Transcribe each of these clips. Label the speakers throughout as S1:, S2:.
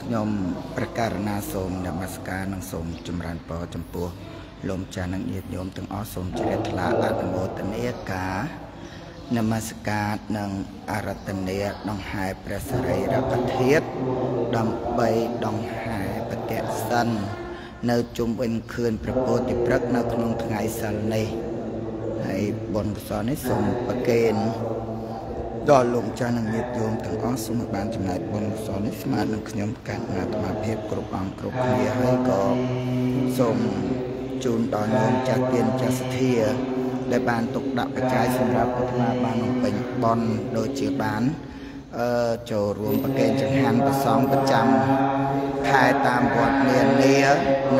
S1: ខ្ញុំប្រកាសណាសូមនមស្ការនិងសូមចម្រើនពរចំពោះលោមចាស់និងញាតិញោមទាំងអស់សូមជ្រះថ្លាអនុមោទនាការនមស្ការនិងអរតនាដង្ហែព្រះសរីរកធាតុដើម្បីដង្ហែបតិសិននៅជុំវិញខឿនព្រះពោធិព្រឹកនៅក្នុងថ្ងៃសិលនេះហើយបុណ្យកុសលនេះសូមប្រគេន ដល់លោកចាស់និងញាតិញោមទាំងអស់សូមឲ្យបានចំណាយបុណ្យកុសលនេះស្មើនឹងខ្ញុំកាត់អាត្មាភាពគ្រប់អង្គគ្រប់គ្នាហើយក៏សូមជូនដល់ញោមចាស់ទានចាស់សទ្ធា ដែលបានទុកដាក់បច្ច័យសម្រាប់អាត្មាបានបំពេញបុណ្យដូចជាបានអឺចូលរួមប្រគេនចង្ហាន់ប្រសងប្រចាំខែតាមវត្តនានា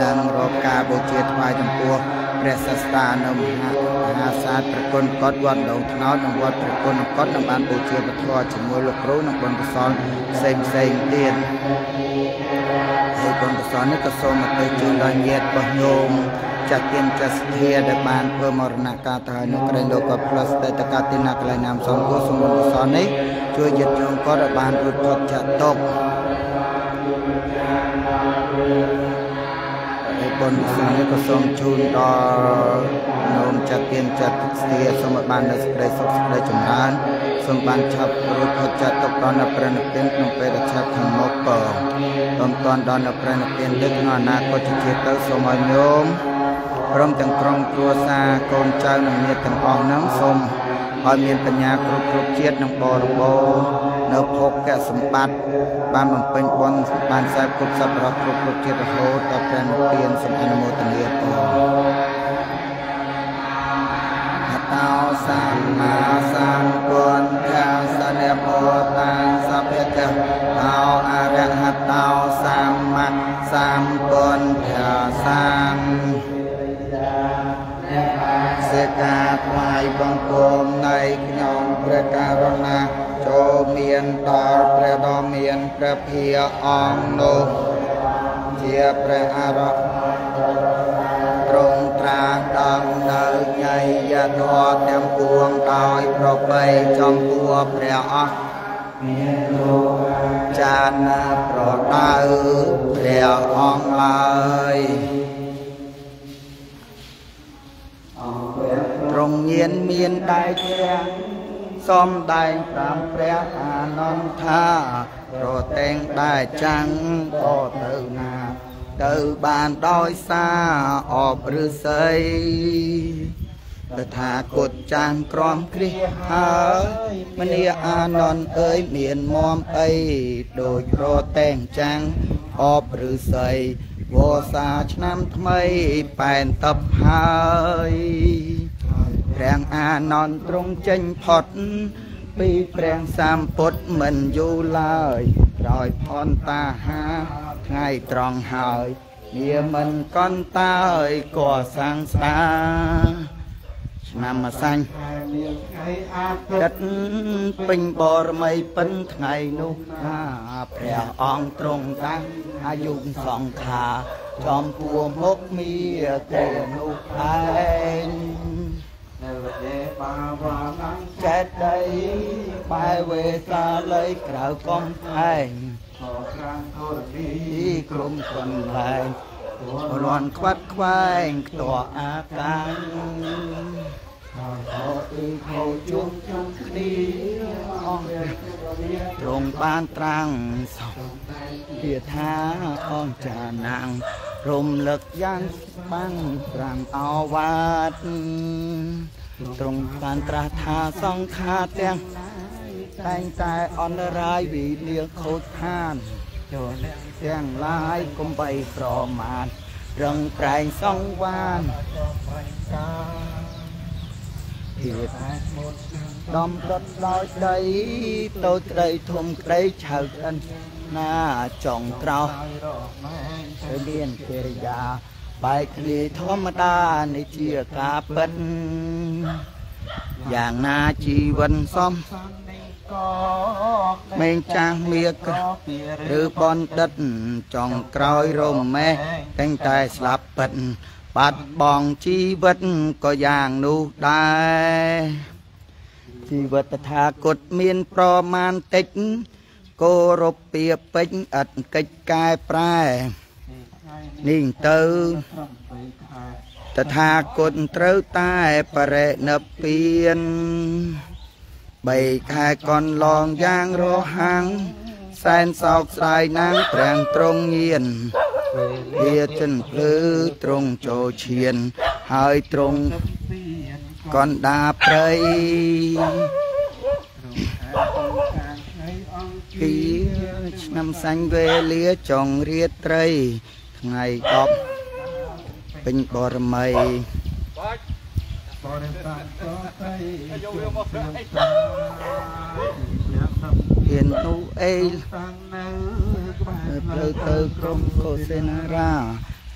S1: និងរកការបូជាថ្វាយចំពោះ ព្រះសាស្តានៅមហាមហាសាស្ត្រប្រគុណកតវត្តដងថ្នោតនិងវត្តប្រគុណកតនឹងបានបូជាពធជាមួយលោកគ្រូនិងបុណ្យកុសលផ្សេងផ្សេងទៀតហើយបុណ្យកុសលនេះក៏សូមមកទៅជូនដល់ញាតិរបស់ញោមចាស់ទៀនចាស់ស្ធា ដែលបានធ្វើមរណកាលទៅហើយនៅក្រែងលោកក៏ផ្លឹសទៅតកាទីណាកន្លែងណាមសំគូសូមបុណ្យកុសលនេះជួយញាតិញោមក៏ឲ្យបានរួចផុតចាក់ទុក បុណ្យសង្ឃក៏សូមជូនដល់នោមចាត់ទៀនចាត់ស្ទាសូមឲ្យបាននូវសេចក្តីសុខសេចក្តីចម្រើនសូមបានឆាប់រួចផុតចាត់ទុកដល់នៅព្រះនិព្វានក្នុងពេលដែលឆាប់ខាងមុខក៏សូមតន់ដល់នៅព្រះនិព្វានទៅក្នុងអនាគតជាតិទៅសូមឲ្យញោមព្រមទាំងក្រុមគ្រួសារកូនចៅនិងញាតិទាំងអស់ហ្នឹងសូម ឲ្យមានបញ្ញាគ្រប់គ្រប់ជាតិនិងបរិបូរណ៍នៅភោគសម្បត្តិបានបំពេញបុណ្យបានខ្សែគ្រប់សប្បុរសគ្រប់គ្រប់ជាតិរហូតដល់ព្រះនិព្វានសូមអនុមោទនាផងអតោសម្មាសម្ពុទ្ធយាសនៈពោតាំសព្វកៈអោអរហតោសម្មាសម្ពុទ្ធយាសាំសេកាថ្វាយ បង្គំនៃខ្ញុំព្រះករុណាចូលមានដល់ព្រះដ៏មានព្រះភិយអង្គនោះជាព្រះអរហន្តទ្រង់ត្រាស់ដំនៅញយធម៌ទាំងពួងដោយប្របីចំពោះព្រះអស់មានលោកចានប្រដៅព្រះអង្គឡើយ ង់ញៀនមានដែកទាំងសំដែងតាមព្រះអានន្ទថាប្រតែងដែរចាំងក៏ទៅណាទៅបានដោយសារអបឫសីតថាគតចាំងក្រំគ្រិះហើយមនីអានន្ទអើយមានមមអីដូចប្រតែងចាំងអបឫសីវសាឆ្នាំថ្មីប៉ែនតបហើយ ព្រះអានន្ទទ្រង់ចេញផុតពីព្រះសម្ពុទ្ធមិនយូរឡើយក្រោយផនតាហាថ្ងៃត្រង់ហើយវាមិនកន្តើយក៏សាំងស្ដាឆ្នាំម្សាញ់ថ្ងៃអាទិត្យពេញបរមីពិនថ្ងៃនោះថាព្រះអង្គទ្រង់តាំងអាយុសង្ខាចំពោះមុខមានទេនោះឯង នៅទេបាវណងចេតដីបែវេសាល័យក្រៅកំផែងខក្រាំងធរទីក្រុមកន្លែងរន់ខ្វាត់ខ្វែងខ្ទាស់អាកាញអត់ទីខោជុំជុំគ្នាអង្គទ្រង់បានត្រាំងសំជាថាអង្គចាណាំង រំលឹកយ៉ាងបានត្រាំងអវាទទ្រង់បានត្រាស់ថាសង្ខារទាំងតែងតែអន្តរាយវិលាខូចខានចូលទាំងឡាយកំបីប្រមាទរឹងប្រែងសង្វានភាពដំដុតដោយដីតូចក្តីធំក្តីឆៅក្តិន ណាចង់ក្រោះគឺមានកិរិយាបែកគ្នាធម្មតានេះជាការពិតយ៉ាងណាជីវិនសំក៏មេងចាស់មៀកឬបណ្ឌិតចង់ក្រោយរមែតែងតែស្លាប់ពិតបាត់បង់ជីវិតក៏យ៉ាងនោះដែរជីវិតតថាគតមានប្រមាណតិច គោរពពាពេញឥតកិច្ចកែប្រែនេះទៅតថាគតត្រូវតែបរិនិព្វានបីខែកនឡងយ៉ាងរហាំងសែនសោកស្ដាយណាងប្រាំងត្រង់ញៀនវាចិនភ្លឺត្រង់ចូលឈានហើយត្រង់កណ្ដាព្រៃ គីឆ្នាំសាញ់វេលាចុងរាត្រីថ្ងៃ10ពេញបរមីបរិស័ទសតីយកវាមកអីហ៊ាននោះអីតាំងនៅផ្លូវទៅក្រុមកុសេនារា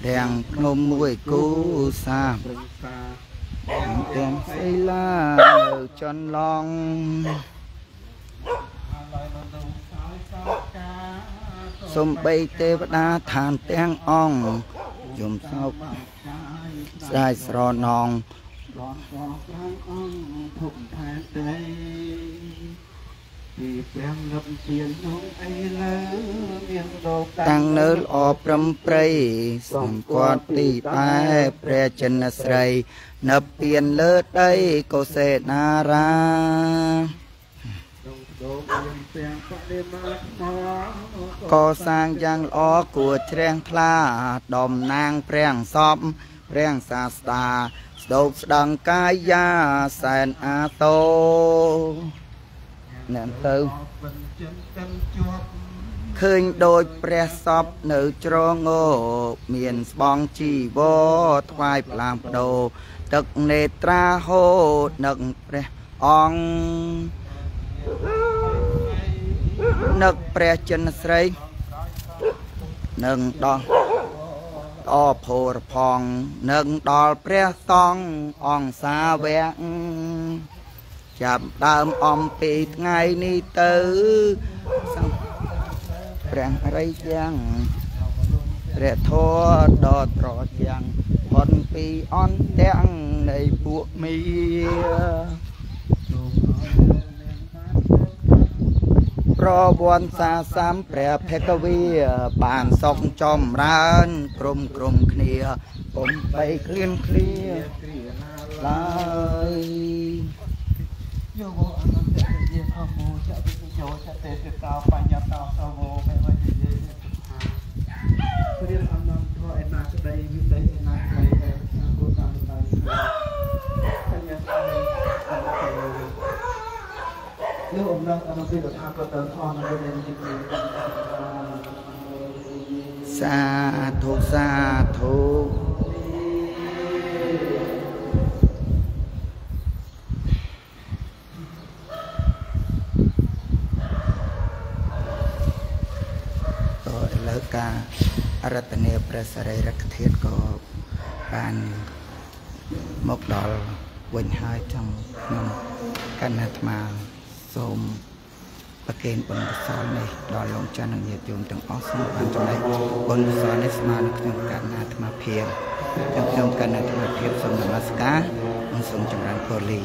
S1: រាំងភ្នំមួយគូសាទាំងសីឡានៅចន្លង សំបីទេវតាឋានទាំងអង្គយំសោកស្ដាយស្រណងរំសងខ្លាំងអង្គភពថែត្រីពីព្រះងឹបជានោះអីលើមានដោតាំងនៅល្អប្រំប្រៃសំគាត់ទីបែព្រះចិនស្រី នៅពៀនលើដីកុសេនារា កសាងយ៉ាងល្អគួរជ្រះថ្លាដំណាងព្រះសពព្រះសាស្តាស្ដោកស្ដង្កាយាសែនអាតោអ្នកទៅឃើញដូចព្រះសពនៅជ្រងោមានស្បងជីវរថ្វាយផ្លាងបដោទឹកនេត្រាហូតនឹកព្រះអង្គ នឹកព្រះចិនស្រីនឹងដោះអភោរផងនឹងដល់ព្រះសង្ឃអង្គសាវកចាប់ដើមអំពីថ្ងៃនេះទៅព្រះរិយយ៉ាងព្រះធម៌ដ៏ត្រជាងផុនពីអន្ទាំងនៃពួកមី ប្រវន្សាសំព្រះភគវី បានសុខចម្រើន ព្រមក្រុមគ្នាពុំបីគ្លៀនគ្លាឡើយយោអនន្តៈយេធម្មោចវិញ្ញោចតេតកោបញ្ញតោសវោមេវយយេព្រានអនន្តៈឯណាក្តីវិតីឯណាក្តីឯគោតាមដៃកញ្ញាស្រីអរគុ ណលោកអំណរអនុសិទ្ធថាក៏ទៅខំនៅในជីវិតសាធុសាធុការរតនាព្រះសរីរកធាតុក៏បានមកដល់វិញហើយ trong ក្នុងកណ្ណាអាត្មា សូមប្រគេនបុណ្យកុសលនេះដល់លោកចាន់និងញាតិញោមទាំងអស់សូមបានចំណែកបុណ្យកុសលនេះស្មើនឹងក្នុងកណ្ណាអាត្មាភាពទាំងខ្ញុំកណ្ណាអាត្មាភាពសូមនមស្ការនិងសូមចម្រើនពលី